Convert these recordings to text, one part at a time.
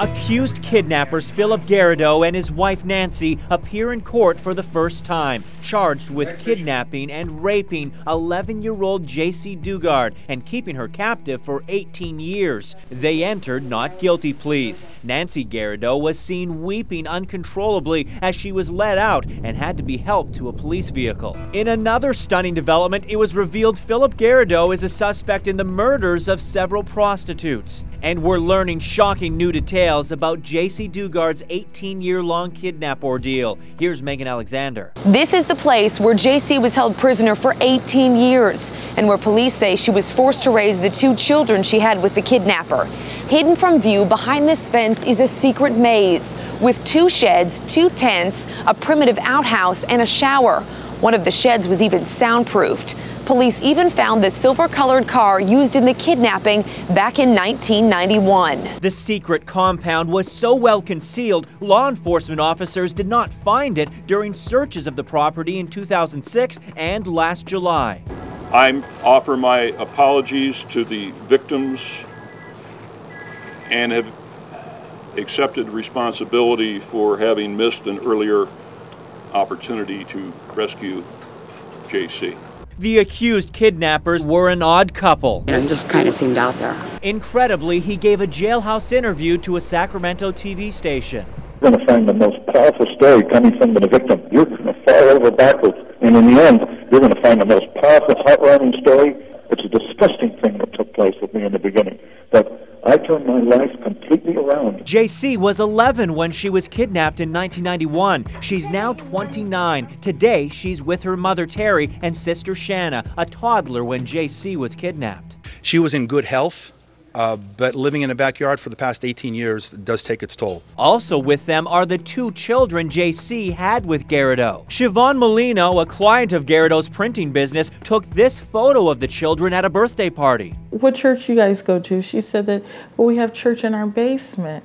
Accused kidnappers Phillip Garrido and his wife Nancy appear in court for the first time, charged with kidnapping and raping 11 year old Jaycee Dugard and keeping her captive for 18 years. They entered not guilty pleas. Nancy Garrido was seen weeping uncontrollably as she was let out and had to be helped to a police vehicle. In another stunning development, it was revealed Phillip Garrido is a suspect in the murders of several prostitutes. And we're learning shocking new details about Jaycee Dugard's 18 year long kidnap ordeal. Here's Megan Alexander. This is the place where Jaycee was held prisoner for 18 years and where police say she was forced to raise the two children she had with the kidnapper. Hidden from view behind this fence is a secret maze with two sheds, two tents, a primitive outhouse, and a shower. One of the sheds was even soundproofed. Police even found the silver colored car used in the kidnapping back in 1991. The secret compound was so well concealed, law enforcement officers did not find it during searches of the property in 2006 and last July. I offer my apologies to the victims and have accepted responsibility for having missed an earlier opportunity to rescue Jaycee. The accused kidnappers were an odd couple. It just kind of seemed out there. Incredibly, he gave a jailhouse interview to a Sacramento TV station. You're going to find the most powerful story coming from the victim. You're going to fall over backwards, and in the end, you're going to find the most powerful, heart-rending story. It's a disgusting thing that took place with me in the beginning, but I turned my life completely around. Jaycee was 11 when she was kidnapped in 1991. She's now 29. Today, she's with her mother Terry and sister Shanna, a toddler when Jaycee was kidnapped. She was in good health. Uh, but living in a backyard for the past 18 years does take its toll. Also with them are the two children Jaycee had with Garrido. Siobhan Molino, a client of Garrido's printing business, took this photo of the children at a birthday party. What church you guys go to? She said that, well, we have church in our basement.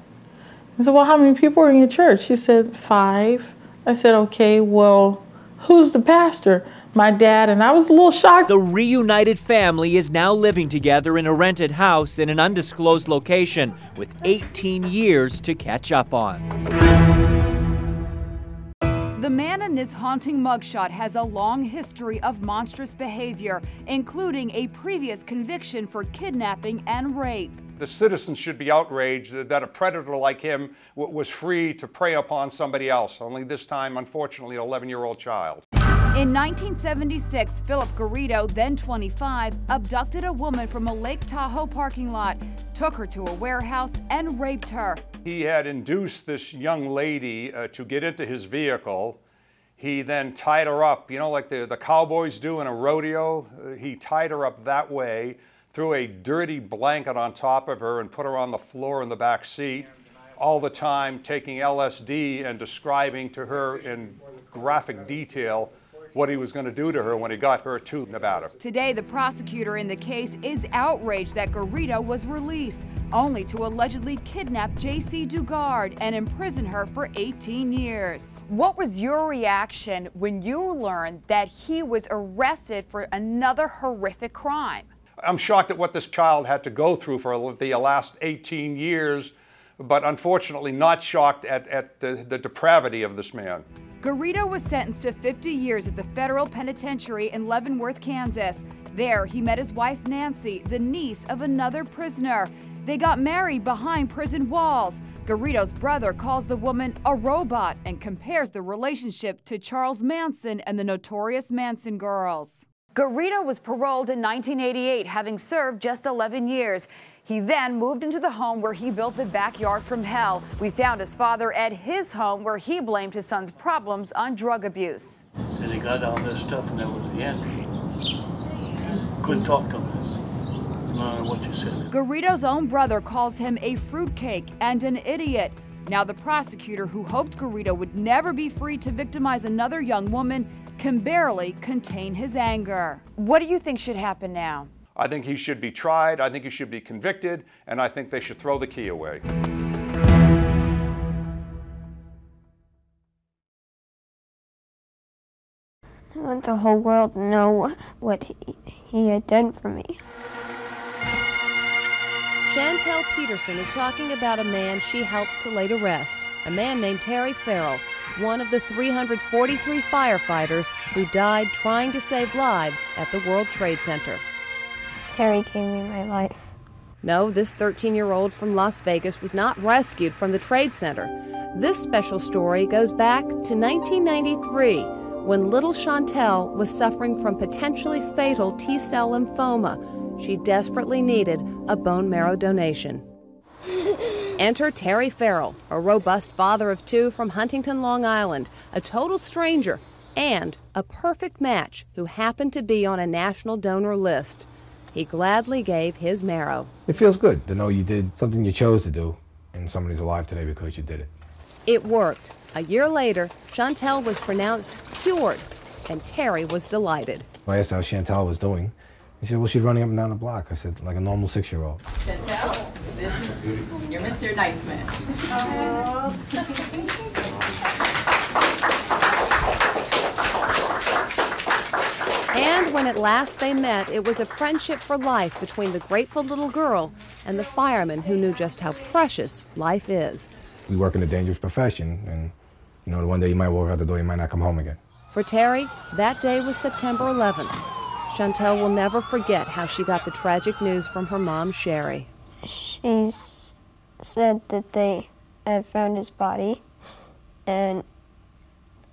I said, well, how many people are in your church? She said, five. I said, okay, well, who's the pastor? My dad, and I was a little shocked. The reunited family is now living together in a rented house in an undisclosed location with 18 years to catch up on. The man in this haunting mugshot has a long history of monstrous behavior, including a previous conviction for kidnapping and rape. The citizens should be outraged that a predator like him was free to prey upon somebody else, only this time, unfortunately, an 11 year old child. In 1976, Phillip Garrido, then 25, abducted a woman from a Lake Tahoe parking lot, took her to a warehouse, and raped her. He had induced this young lady uh, to get into his vehicle. He then tied her up, you know, like the, the cowboys do in a rodeo. Uh, he tied her up that way, threw a dirty blanket on top of her, and put her on the floor in the back seat all the time taking LSD and describing to her in graphic detail what he was going to do to her when he got her to Nevada. Today, the prosecutor in the case is outraged that Garrido was released, only to allegedly kidnap Jaycee Dugard and imprison her for 18 years. What was your reaction when you learned that he was arrested for another horrific crime? I'm shocked at what this child had to go through for the last 18 years, but unfortunately not shocked at, at the, the depravity of this man. Garrido was sentenced to 50 years at the federal penitentiary in Leavenworth, Kansas. There, he met his wife Nancy, the niece of another prisoner. They got married behind prison walls. Garrido's brother calls the woman a robot and compares the relationship to Charles Manson and the notorious Manson girls. Garrido was paroled in 1988, having served just 11 years. He then moved into the home where he built the backyard from hell. We found his father at his home where he blamed his son's problems on drug abuse. And he got all this stuff and that was the end. Couldn't talk to him. No matter what you said. Garrido's own brother calls him a fruitcake and an idiot. Now the prosecutor who hoped Garrido would never be free to victimize another young woman can barely contain his anger. What do you think should happen now? I think he should be tried, I think he should be convicted, and I think they should throw the key away. I want the whole world to know what he, he had done for me. Chantel Peterson is talking about a man she helped to lay to rest, a man named Terry Farrell, one of the 343 firefighters who died trying to save lives at the World Trade Center. Terry gave me my life. No, this 13 year old from Las Vegas was not rescued from the Trade Center. This special story goes back to 1993 when little Chantel was suffering from potentially fatal T cell lymphoma. She desperately needed a bone marrow donation. Enter Terry Farrell, a robust father of two from Huntington, Long Island, a total stranger, and a perfect match who happened to be on a national donor list. He gladly gave his marrow. It feels good to know you did something you chose to do and somebody's alive today because you did it. It worked. A year later, Chantel was pronounced cured, and Terry was delighted. I asked how Chantel was doing. He said, well, she's running up and down the block. I said, like a normal six-year-old. Chantel, this is your Mr. Nice Man. Uh-huh. And when at last they met, it was a friendship for life between the grateful little girl and the fireman who knew just how precious life is. We work in a dangerous profession, and you know, the one day you might walk out the door, you might not come home again. For Terry, that day was September 11th. Chantel will never forget how she got the tragic news from her mom, Sherry. She said that they had found his body, and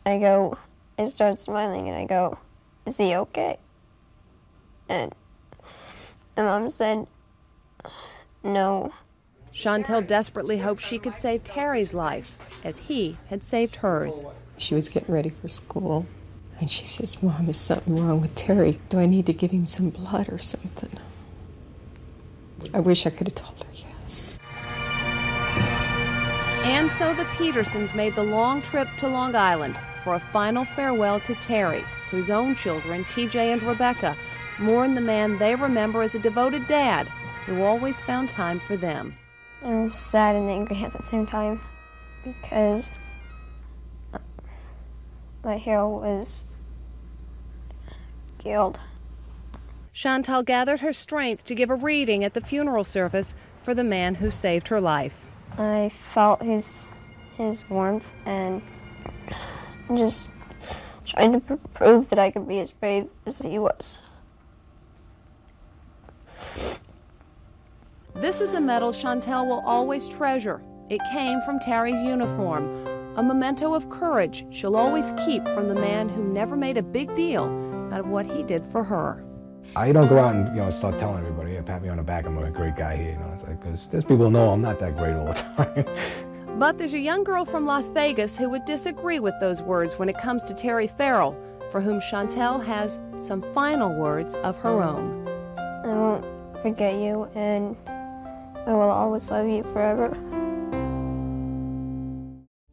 I go, I start smiling, and I go, Is he okay? And my mom said, No. Chantel desperately hoped she could save Terry's life, as he had saved hers. She was getting ready for school, and she says, Mom, is something wrong with Terry? Do I need to give him some blood or something? I wish I could have told her yes. And so the Petersons made the long trip to Long Island for a final farewell to Terry, whose own children, TJ and Rebecca, mourn the man they remember as a devoted dad who always found time for them. I'm sad and angry at the same time because my hero was killed. Chantel gathered her strength to give a reading at the funeral service for the man who saved her life. I felt his his warmth and just trying to pr- prove that I could be as brave as he was. This is a medal Chantel will always treasure. It came from Terry's uniform, a memento of courage she'll always keep from the man who never made a big deal out of what he did for her. I don't go out and you know start telling everybody, yeah, pat me on the back, I'm a great guy here. You know, it's like because there's people know I'm not that great all the time. But there's a young girl from Las Vegas who would disagree with those words when it comes to Terry Farrell, for whom Chantel has some final words of her own. I won't forget you, and I will always love you forever.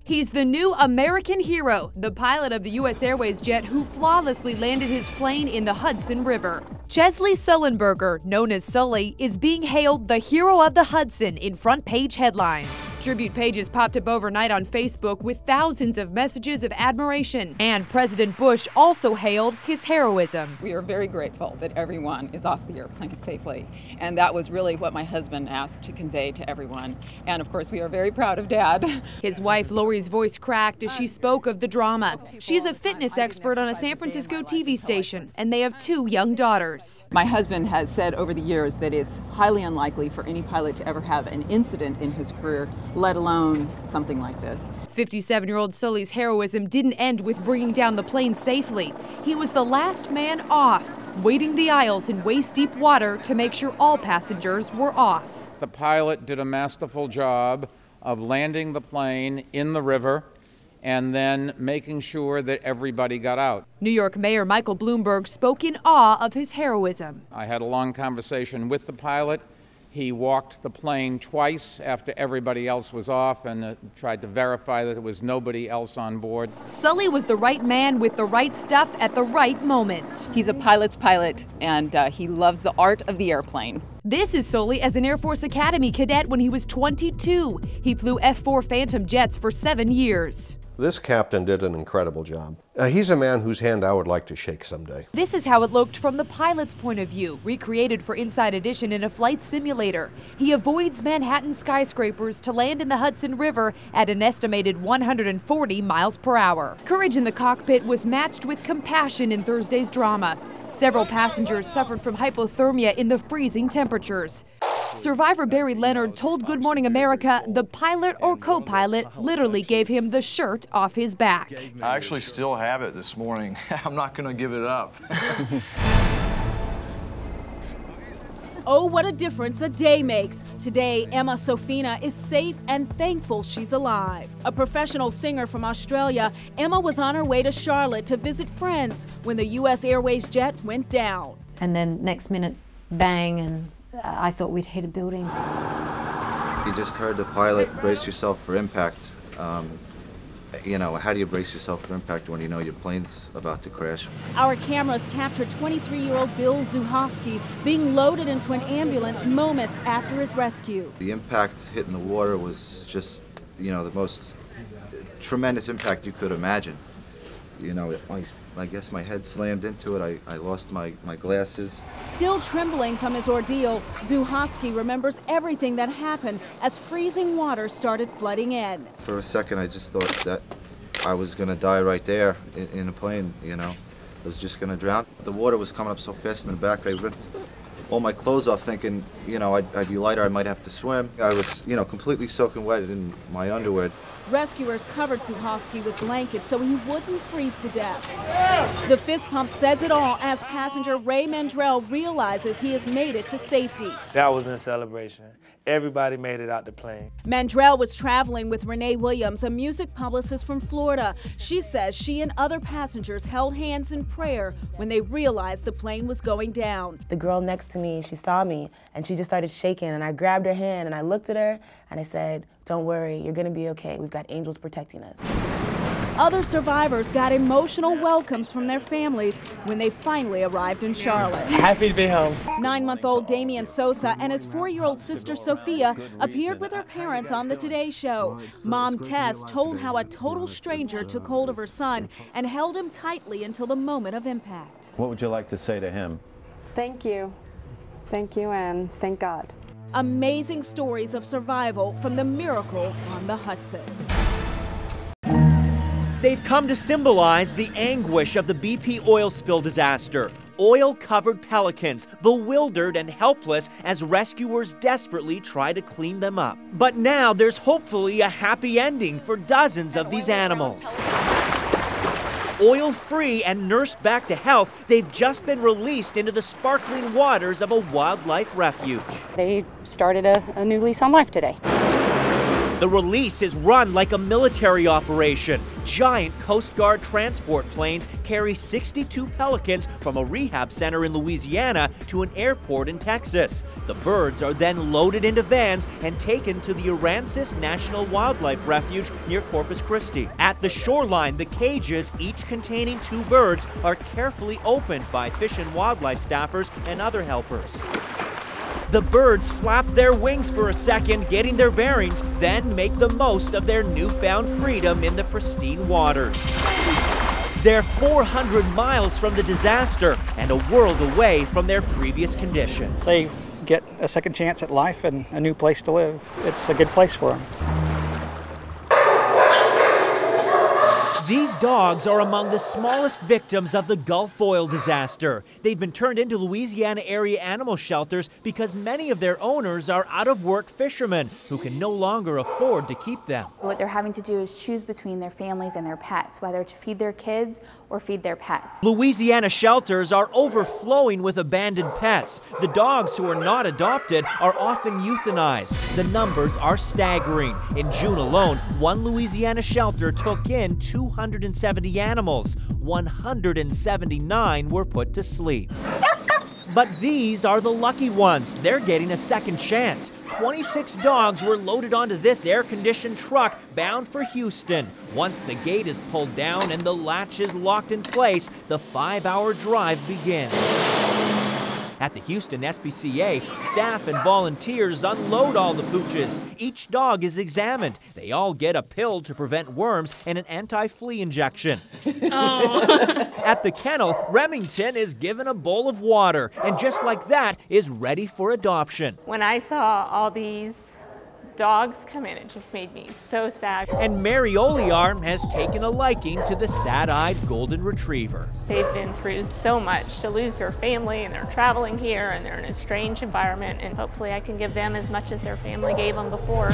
He's the new American hero, the pilot of the U.S. Airways jet who flawlessly landed his plane in the Hudson River. Chesley Sullenberger, known as Sully, is being hailed the hero of the Hudson in front page headlines. Tribute pages popped up overnight on Facebook with thousands of messages of admiration, and President Bush also hailed his heroism. We are very grateful that everyone is off the airplane safely, and that was really what my husband asked to convey to everyone. And of course, we are very proud of Dad. His wife Lori's voice cracked as she spoke of the drama. She's a fitness expert on a San Francisco TV station, and they have two young daughters. My husband has said over the years that it's highly unlikely for any pilot to ever have an incident in his career, let alone something like this. 57 year old Sully's heroism didn't end with bringing down the plane safely. He was the last man off, wading the aisles in waist deep water to make sure all passengers were off. The pilot did a masterful job of landing the plane in the river and then making sure that everybody got out. New York Mayor Michael Bloomberg spoke in awe of his heroism. I had a long conversation with the pilot. He walked the plane twice after everybody else was off and uh, tried to verify that there was nobody else on board. Sully was the right man with the right stuff at the right moment. He's a pilot's pilot, and uh, he loves the art of the airplane. This is Sully as an Air Force Academy cadet when he was 22. He flew F 4 Phantom jets for seven years. This captain did an incredible job. Uh, he's a man whose hand I would like to shake someday. This is how it looked from the pilot's point of view, recreated for Inside Edition in a flight simulator. He avoids Manhattan skyscrapers to land in the Hudson River at an estimated 140 miles per hour. Courage in the cockpit was matched with compassion in Thursday's drama. Several passengers suffered from hypothermia in the freezing temperatures. Survivor Barry Leonard told Good Morning America the pilot or co pilot literally gave him the shirt off his back. I actually still have it this morning. I'm not going to give it up. Oh, what a difference a day makes. Today, Emma Sofina is safe and thankful she's alive. A professional singer from Australia, Emma was on her way to Charlotte to visit friends when the U.S. Airways jet went down. And then next minute, bang, and uh, I thought we'd hit a building. You just heard the pilot brace yourself for impact. Um, you know, how do you brace yourself for impact when you know your plane's about to crash? Our cameras captured 23 year old Bill Zuhowski being loaded into an ambulance moments after his rescue. The impact hitting the water was just, you know, the most tremendous impact you could imagine. You know, I guess my head slammed into it. I, I lost my, my glasses. Still trembling from his ordeal, Zuhowski remembers everything that happened as freezing water started flooding in. For a second, I just thought that I was going to die right there in, in a plane, you know. I was just going to drown. The water was coming up so fast in the back, I ripped all my clothes off thinking, you know, I'd, I'd be lighter, I might have to swim. I was, you know, completely soaking wet in my underwear. Rescuers covered Zuhowski with blankets so he wouldn't freeze to death. The fist pump says it all as passenger Ray Mandrell realizes he has made it to safety. That was in celebration. Everybody made it out the plane. Mandrell was traveling with Renee Williams, a music publicist from Florida. She says she and other passengers held hands in prayer when they realized the plane was going down. The girl next to me, she saw me and she just started shaking and I grabbed her hand and I looked at her and I said, don't worry, you're gonna be okay. We've got angels protecting us. Other survivors got emotional welcomes from their families when they finally arrived in Charlotte. Happy to be home. Nine month old Damian Sosa and his four year old sister Sophia appeared with her parents on The Today Show. Mom Tess told how a total stranger took hold of her son and held him tightly until the moment of impact. What would you like to say to him? Thank you. Thank you and thank God. Amazing stories of survival from the miracle on the Hudson. They've come to symbolize the anguish of the BP oil spill disaster. Oil covered pelicans, bewildered and helpless as rescuers desperately try to clean them up. But now there's hopefully a happy ending for dozens of these animals. Oil free and nursed back to health, they've just been released into the sparkling waters of a wildlife refuge. They started a, a new lease on life today. The release is run like a military operation. Giant Coast Guard transport planes carry 62 pelicans from a rehab center in Louisiana to an airport in Texas. The birds are then loaded into vans and taken to the Aransas National Wildlife Refuge near Corpus Christi. At the shoreline, the cages, each containing two birds, are carefully opened by fish and wildlife staffers and other helpers. The birds flap their wings for a second, getting their bearings, then make the most of their newfound freedom in the pristine waters. They're 400 miles from the disaster and a world away from their previous condition. They get a second chance at life and a new place to live. It's a good place for them. These dogs are among the smallest victims of the Gulf oil disaster. They've been turned into Louisiana area animal shelters because many of their owners are out of work fishermen who can no longer afford to keep them. What they're having to do is choose between their families and their pets, whether to feed their kids or feed their pets. Louisiana shelters are overflowing with abandoned pets. The dogs who are not adopted are often euthanized. The numbers are staggering. In June alone, one Louisiana shelter took in 270 animals. 179 were put to sleep. But these are the lucky ones. They're getting a second chance. 26 dogs were loaded onto this air conditioned truck bound for Houston. Once the gate is pulled down and the latch is locked in place, the five hour drive begins. At the Houston SPCA, staff and volunteers unload all the pooches. Each dog is examined. They all get a pill to prevent worms and an anti-flea injection. Oh. At the kennel, Remington is given a bowl of water and just like that is ready for adoption. When I saw all these dogs come in, it just made me so sad. And Mary Oliar has taken a liking to the sad-eyed golden retriever. They've been through so much to lose their family and they're traveling here and they're in a strange environment and hopefully I can give them as much as their family gave them before.